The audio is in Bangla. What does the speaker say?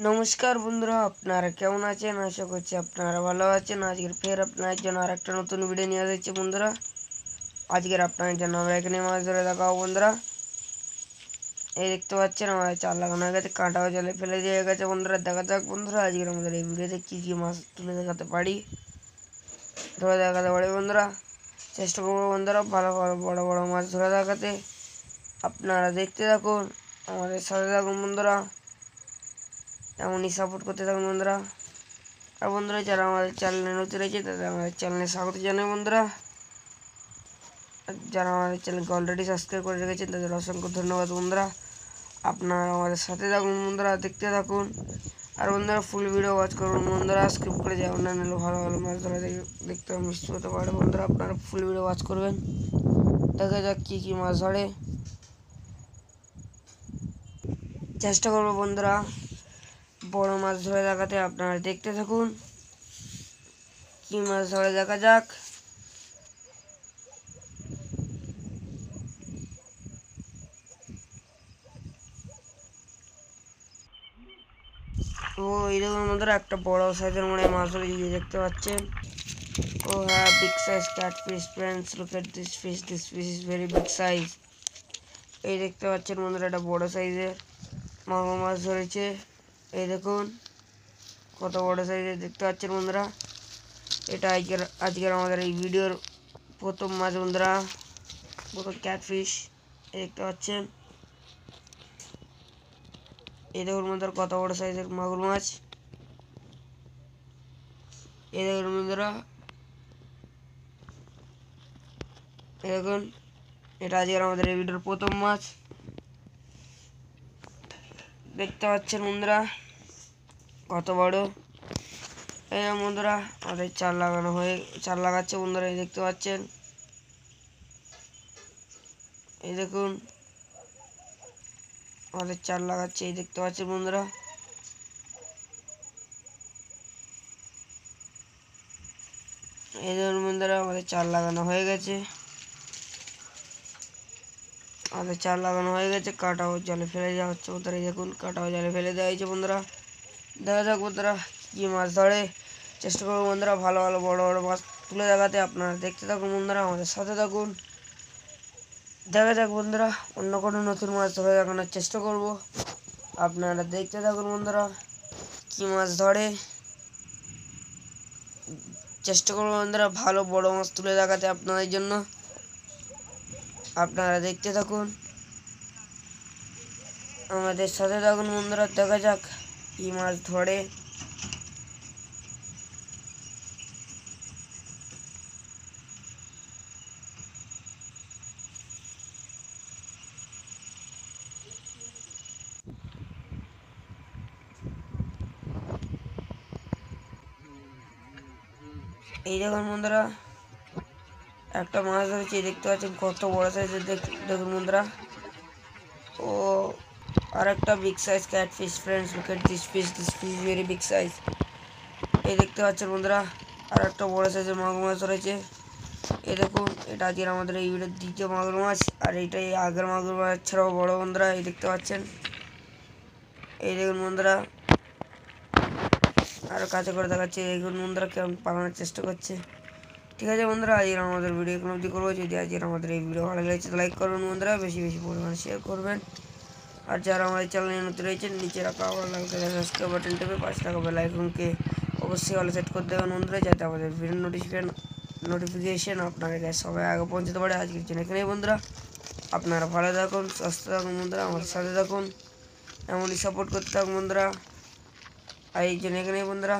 নমস্কার বন্ধুরা আপনারা কেমন আছেন আশা করছি আপনারা ভালো আছেন আজকের ফের আপনার জন্য আর একটা নতুন ভিডিও নিয়ে এসেছি বন্ধুরা আজকের আপনার জন্য আমরা এখানে মাছ ধরে দেখাবো বন্ধুরা এই দেখতে পাচ্ছেন আমাদের চার লাগানো হয়ে গেছে কাঁটাও জলে ফেলে দিয়ে গেছে বন্ধুরা দেখা যাক বন্ধুরা আজকের আমাদের এই ভিডিওতে কী কী মাছ তুলে দেখাতে পারি ধরে দেখাতে পারি বন্ধুরা চেষ্টা করব বন্ধুরা ভালো ভালো বড় বড় মাছ ধরে দেখাতে আপনারা দেখতে থাকুন আমাদের সাথে থাকুন বন্ধুরা এমনই সাপোর্ট করতে থাকুন বন্ধুরা। আর বন্ধুরা, যারা আমাদের চ্যানেলে নতুন রয়েছে, তাদের আমাদের চ্যানেলে স্বাগত জানাই বন্ধুরা। যারা আমাদের চ্যানেলকে অলরেডি সাবস্ক্রাইব করে রেখেছেন, তাদের অসংখ্য ধন্যবাদ বন্ধুরা। আপনারা আমাদের সাথে থাকুন বন্ধুরা, দেখতে থাকুন। আর বন্ধুরা ফুল ভিডিও ওয়াচ করুন বন্ধুরা স্কিপ করে যায় অন্যান্য লোক ভালো ভালো মাছ ধরা দেখে- দেখতে মিষ্টি হতে পারে বন্ধুরা। আপনারা ফুল ভিডিও ওয়াচ করবেন। দেখা যাক কী কী মাছ ধরে। চেষ্টা করব বন্ধুরা। বড় মাছ ধরে দেখাতে আপনারা দেখতে থাকুন। কি মাছ ধরে দেখা যাক। ও, এই দেখুন বন্ধুরা একটা বড় সাইজের মনে মাছ ধরেছি যে দেখতে পাচ্ছেন। ও হ্যাঁ big size cat fish friends look at this fish this fish is very big size এই দেখতে পাচ্ছেন বন্ধুরা একটা বড় সাইজের মাগুর মাছ ধরেছে। এই দেখুন, কত বড় সাইজের দেখতে পাচ্ছেন বন্ধুরা। এটা আজকের আজকের আমাদের এই ভিডিওর প্রথম মাছ বন্ধুরা। প্রথম ক্যাটফিশ দেখতে পাচ্ছেন। এই দেখুন বন্ধুরা, কত বড় সাইজের মাগুর মাছ। এই দেখুন বন্ধুরা। দেখুন, এটা আজকের আমাদের এই ভিডিওর প্রথম মাছ। দেখতে পাচ্ছেন বন্ধুরা, কত বড়। এই বন্ধুরা, আমাদের চার লাগানো হয়ে চার লাগাচ্ছে বন্ধুরা, এই দেখতে পাচ্ছেন। এই দেখুন, আমাদের চার লাগাচ্ছে, এই দেখতে পাচ্ছেন বন্ধুরা। এই দেখুন বন্ধুরা, আমাদের চার লাগানো হয়ে গেছে। আমাদের চার লাগানো হয়ে গেছে কাটাও জলে ফেলে দেওয়া হচ্ছে বন্ধুরা দেখুন কাটাও জলে ফেলে দেওয়া হয়েছে বন্ধুরা। দেখা যাক বন্ধুরা, কী মাছ ধরে, চেষ্টা করব বন্ধুরা, ভালো ভালো, বড় বড় মাছ তুলে দেখাতে, আপনারা দেখতে থাকুন বন্ধুরা, আমাদের সাথে থাকুন। দেখা যাক বন্ধুরা, অন্য কোনো নতুন মাছ ধরে দেখানোর চেষ্টা করব। আপনারা দেখতে থাকুন বন্ধুরা, কী মাছ ধরে। চেষ্টা করব বন্ধুরা, ভালো, বড় মাছ তুলে দেখাতে আপনাদের জন্য। আপনারা দেখতে থাকুন। আমাদের সাথে থাকুন বন্ধুরা, দেখা যাক কি মাছ ধরে। এই দেখুন বন্ধুরা একটা মাছ ধরেছি দেখতে পাচ্ছেন কত বড় সাইজের দেখুন বন্ধুরা। ও আর একটা big size cat fish friends look at this fish this fish very big size এই দেখতে পাচ্ছেন বন্ধুরা আর একটা বড় সাইজের মাগুর মাছ ধরেছে। এই দেখুন, এটা আজকের আমাদের এই ভিডিওর দ্বিতীয় মাগুর মাছ, আর এইটাই আগের মাগুর মাছ ছাড়াও বড় বন্ধুরা, এই দেখতে পাচ্ছেন। এই দেখুন বন্ধুরা আরও কাছে করে দেখাচ্ছে, দেখুন বন্ধুরা কেমন পালানোর চেষ্টা করছে। ঠিক আছে বন্ধুরা আজকের আমাদের ভিডিও কোনো অবধি করব। যদি আজকের আমাদের এই ভিডিও ভালো লেগেছে লাইক করবেন বন্ধুরা, বেশি বেশি পরিমাণে শেয়ার করবেন। আর যারা আমাদের চ্যানেলে নতুন রয়েছেন, নিচে রাখা ভালো লাগতে সাবস্ক্রাইব বাটন টেপে পাশে থাকা বেল আইকনকে অবশ্যই অল সেট করে দেবেন বন্ধুরা, যাতে আমাদের ভিডিও নোটিফিকেশন নোটিফিকেশন আপনাদের কাছে সবাই আগে পৌঁছতে পারে। আজকের জন্য এখানেই বন্ধুরা, আপনারা ভালো থাকুন, সুস্থ থাকুন বন্ধুরা আমাদের সাথে থাকুন, এমনই সাপোর্ট করতে থাকুন বন্ধুরা। আর এই জন্য এখানেই বন্ধুরা।